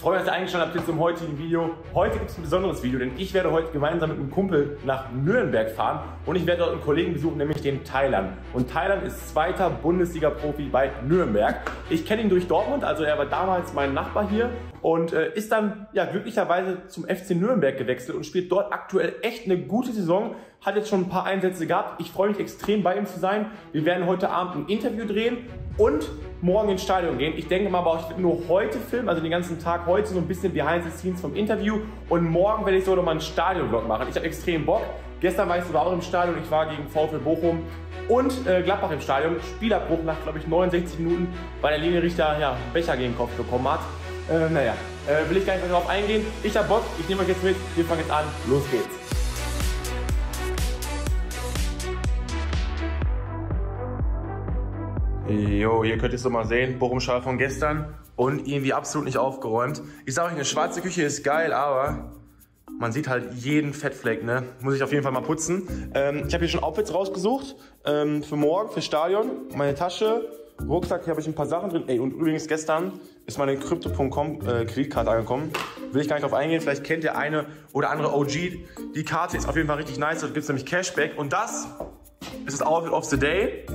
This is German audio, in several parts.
freue mich, dass ihr eingeschaltet habt zum heutigen Video. Heute gibt es ein besonderes Video, denn ich werde heute gemeinsam mit einem Kumpel nach Nürnberg fahren und ich werde dort einen Kollegen besuchen, nämlich den Thailand. Und Thailand ist zweiter Bundesliga-Profi bei Nürnberg. Ich kenne ihn durch Dortmund, also er war damals mein Nachbar hier und äh, ist dann ja glücklicherweise zum FC Nürnberg gewechselt und spielt dort aktuell echt eine gute Saison. Hat jetzt schon ein paar Einsätze gehabt. Ich freue mich extrem bei ihm zu sein. Wir werden heute Abend ein Interview drehen und morgen ins Stadion gehen. Ich denke mal, aber ich werde nur heute filmen, also den ganzen Tag heute so ein bisschen behind the scenes vom Interview und morgen werde ich so nochmal einen Stadion-Vlog machen. Ich habe extrem Bock. Gestern war ich sogar auch im Stadion. Ich war gegen VfL Bochum und äh, Gladbach im Stadion. Spielabbruch nach, glaube ich, 69 Minuten, weil der Linienrichter ja, einen Becher gegen den Kopf bekommen hat. Äh, naja, äh, will ich gar nicht mehr darauf eingehen. Ich habe Bock, ich nehme euch jetzt mit. Wir fangen jetzt an. Los geht's. Jo, hier könnt ihr es so mal sehen. Bochum-Schal von gestern und irgendwie absolut nicht aufgeräumt. Ich sage euch, eine schwarze Küche ist geil, aber man sieht halt jeden Fettfleck, ne? Muss ich auf jeden Fall mal putzen. Ähm, ich habe hier schon Outfits rausgesucht ähm, für morgen, für Stadion. Meine Tasche, Rucksack, hier habe ich ein paar Sachen drin. Ey, und übrigens gestern ist meine Crypto.com äh, Kreditkarte angekommen. Will ich gar nicht drauf eingehen. Vielleicht kennt der eine oder andere OG. Die Karte ist auf jeden Fall richtig nice. Da gibt es nämlich Cashback. Und das ist das Outfit of the Day.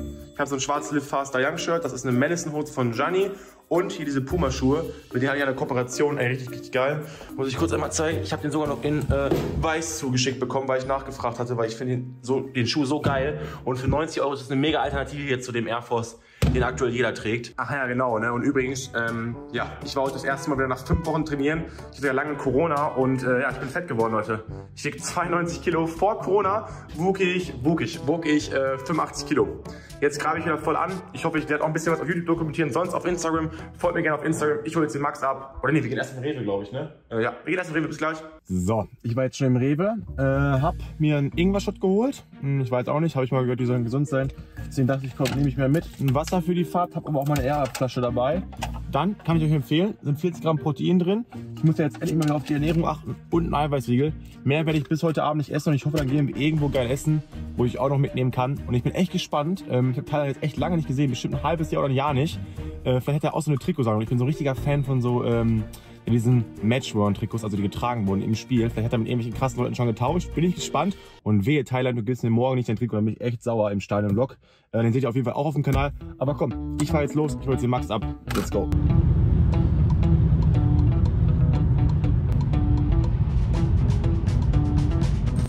Ich habe so ein schwarzes Live Faster Young Shirt. Das ist eine Madison Hose von Gianni. Und hier diese Puma-Schuhe. Mit denen hatte ich eine Kooperation. Ey, richtig, richtig geil. Muss ich kurz einmal zeigen. Ich habe den sogar noch in äh, weiß zugeschickt bekommen, weil ich nachgefragt hatte, weil ich finde den, so, den Schuh so geil. Und für 90 Euro ist das eine mega Alternative jetzt zu dem Air Force den aktuell jeder trägt. Ach ja, genau. Ne? Und übrigens, ähm, ja, ich war heute das erste Mal wieder nach fünf Wochen trainieren. Ich hatte ja lange Corona und äh, ja, ich bin fett geworden, Leute. Ich wiege 92 Kilo. Vor Corona wog ich, wog ich, wog ich äh, 85 Kilo. Jetzt grabe ich wieder voll an. Ich hoffe, ich werde auch ein bisschen was auf YouTube dokumentieren. Sonst auf Instagram. Folgt mir gerne auf Instagram. Ich hole jetzt den Max ab. Oder nee, wir gehen erst in Rewe, glaube ich, ne? Äh, ja, wir gehen erst in Rewe. Bis gleich. So, ich war jetzt schon im Rewe. Äh, hab mir einen Ingwer-Shot geholt. Hm, ich weiß auch nicht. Habe ich mal gehört, die sollen gesund sein. Deswegen dachte ich, komm, nehme ich mir mit. Ein Wasser für die Fahrt. Hab aber auch meine Air-Flasche dabei. Dann kann ich euch empfehlen, sind 40 Gramm Protein drin. Ich muss ja jetzt endlich mal auf die Ernährung achten und ein Eiweißriegel. Mehr werde ich bis heute Abend nicht essen und ich hoffe, dann gehen wir irgendwo geil essen, wo ich auch noch mitnehmen kann. Und ich bin echt gespannt. Ähm, ich habe Tyler jetzt echt lange nicht gesehen, bestimmt ein halbes Jahr oder ein Jahr nicht. Äh, vielleicht hat er auch so eine Trikotsammlung. Ich bin so ein richtiger Fan von so ähm, diesen Match-Run-Trikots, also die getragen wurden im Spiel. Vielleicht hat er mit irgendwelchen krassen Leuten schon getauscht. Bin ich gespannt. Und wehe, Thailand, du gibst mir morgen nicht dein Trikot, dann bin ich echt sauer im Stadion-Vlog. Äh, den seht ihr auf jeden Fall auch auf dem Kanal. Aber komm, ich fahr jetzt los. Ich hol jetzt den Max ab. Let's go.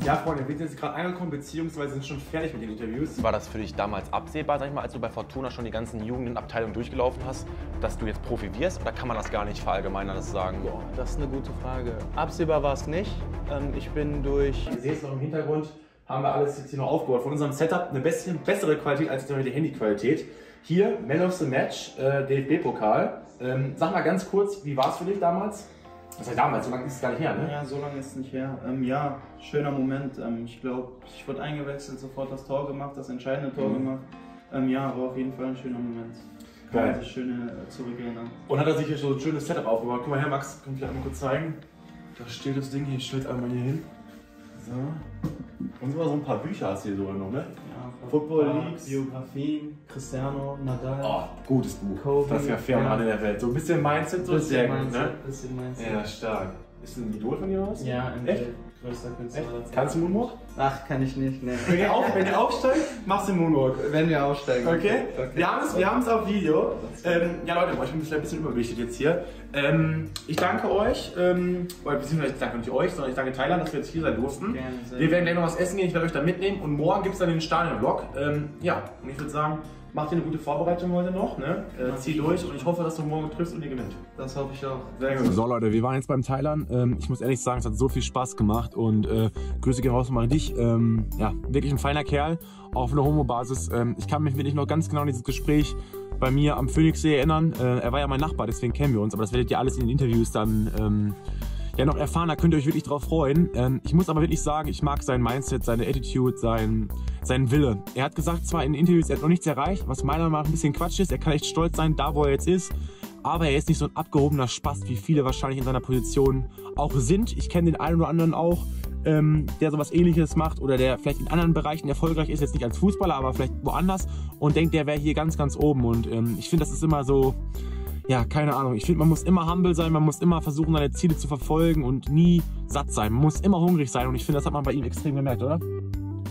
Ja, Freunde, wir sind jetzt gerade angekommen, beziehungsweise sind schon fertig mit den Interviews. War das für dich damals absehbar, sag ich mal, als du bei Fortuna schon die ganzen Jugendabteilungen durchgelaufen hast, dass du jetzt Profi wirst? Oder kann man das gar nicht verallgemeinern das sagen? Boah, das ist eine gute Frage. Absehbar war es nicht. Ähm, ich bin durch. Ihr seht es noch im Hintergrund, haben wir alles jetzt hier noch aufgebaut. Von unserem Setup eine bessere, bessere Qualität als die Handyqualität. Hier, Man of the Match, äh, DFB-Pokal. Ähm, sag mal ganz kurz, wie war es für dich damals? Das heißt damals, so lange ist es gar nicht her, ne? Ja, so lange ist es nicht her. Ähm, ja, schöner Moment. Ähm, ich glaube, ich wurde eingewechselt, sofort das Tor gemacht, das entscheidende Tor Mhm. gemacht. Ähm, ja, war auf jeden Fall ein schöner Moment. Geil. man sich schöne äh, zurückerinnern. Und hat er sich hier so ein schönes Setup aufgebaut. Guck mal her, Max, kann ich dir einmal kurz zeigen. Da steht das Ding hier, ich stelle einmal hier hin. So. Und sogar so ein paar Bücher hast du hier sogar noch, ne? Ja, Football ja, Leagues. Biografien, Cristiano, Nadal. Oh, gutes Buch. Kobe, das ist ja fair ja. alle in der Welt. So ein bisschen Mindset, so ist bisschen sehr gut, Mindset, ne? bisschen Mindset. Ja, stark. Ist ein Idol von dir aus? Ja, ein Echt? Größter Künstler. Kannst du Moonwalk? Ach, kann ich nicht, ne. Wenn ihr, auf, wenn ihr aufsteigt, machst du Moonwalk. Wenn wir aufsteigen. Okay? Wir haben es, wir haben es auf Video. Ähm, ja, Leute, ich bin vielleicht ein bisschen überbelichtet jetzt hier. Ähm, ich danke euch, ähm, oder beziehungsweise ich danke nicht euch, sondern ich danke Thailand, dass wir jetzt hier sein durften. Gerne, wir werden gleich noch was essen gehen, ich werde euch da mitnehmen und morgen gibt es dann den Stadion-Vlog. Ähm, ja, und ich würde sagen, macht ihr eine gute Vorbereitung heute noch, ne? Äh, zieh durch und ich hoffe, dass du morgen triffst und ihr gewinnt. Das hoffe ich auch. Sehr gut. So Leute, wir waren jetzt beim Thailand. Ähm, ich muss ehrlich sagen, es hat so viel Spaß gemacht und äh, Grüße gehen raus nochmal an dich. Ähm, ja, wirklich ein feiner Kerl, auch auf einer Homo-Basis. Ähm, ich kann mich wirklich noch ganz genau an dieses Gespräch bei mir am Phoenixsee erinnern. Äh, er war ja mein Nachbar, deswegen kennen wir uns, aber das werdet ihr alles in den Interviews dann ähm, ja noch erfahren, da könnt ihr euch wirklich drauf freuen. Ähm, ich muss aber wirklich sagen, ich mag sein Mindset, seine Attitude, sein, seinen Wille. Er hat gesagt, zwar in Interviews, er hat noch nichts erreicht, was meiner Meinung nach ein bisschen Quatsch ist. Er kann echt stolz sein, da wo er jetzt ist. Aber er ist nicht so ein abgehobener Spast, wie viele wahrscheinlich in seiner Position auch sind. Ich kenne den einen oder anderen auch, ähm, der sowas ähnliches macht oder der vielleicht in anderen Bereichen erfolgreich ist, jetzt nicht als Fußballer, aber vielleicht woanders und denkt, der wäre hier ganz, ganz oben. Und ähm, ich finde, das ist immer so, ja, keine Ahnung. Ich finde, man muss immer humble sein, man muss immer versuchen, seine Ziele zu verfolgen und nie satt sein. Man muss immer hungrig sein und ich finde, das hat man bei ihm extrem gemerkt, oder?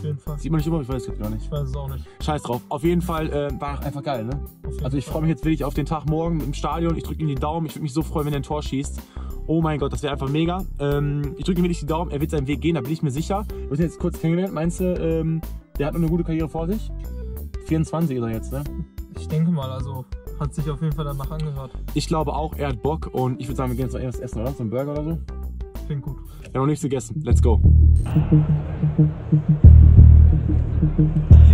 Auf jeden Fall. Sieht man nicht immer, ich weiß es gar nicht. Ich weiß es auch nicht. Scheiß drauf. Auf jeden Fall äh, war einfach geil, ne? Also ich freue mich jetzt wirklich auf den Tag morgen im Stadion. Ich drücke ihm die Daumen. Ich würde mich so freuen, wenn er ein Tor schießt. Oh mein Gott, das wäre einfach mega. Ähm, ich drücke ihm wirklich die Daumen. Er wird seinen Weg gehen, da bin ich mir sicher. Wir sind jetzt kurz kennengelernt. Meinst du, ähm, der hat noch eine gute Karriere vor sich? 24 ist er jetzt, ne? Ich denke mal, also hat sich auf jeden Fall danach angehört. Ich glaube auch, er hat Bock und ich würde sagen, wir gehen jetzt noch irgendwas essen, oder? So ein Burger oder so? Klingt gut. Wir haben noch nichts gegessen. Let's go.